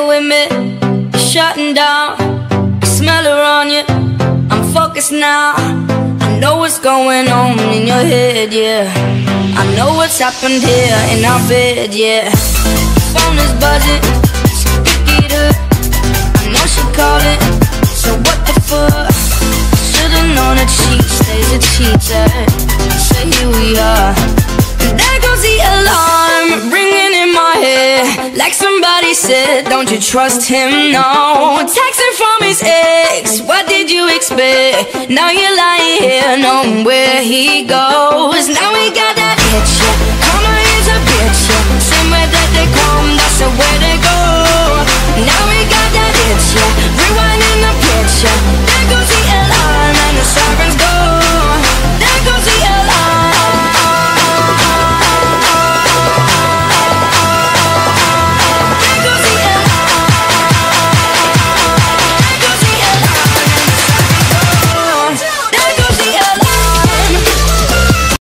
with me, shutting down. Smell her on you. I'm focused now. I know what's going on in your head, yeah. I know what's happened here in our bed, yeah. Phone is buzzing, so pick it up. I know she calling, so what the fuck? Should've known that she stays a cheater. So here we are. Like somebody said, don't you trust him? No. Texting from his ex, what did you expect? Now you're lying here, knowing where he goes. Now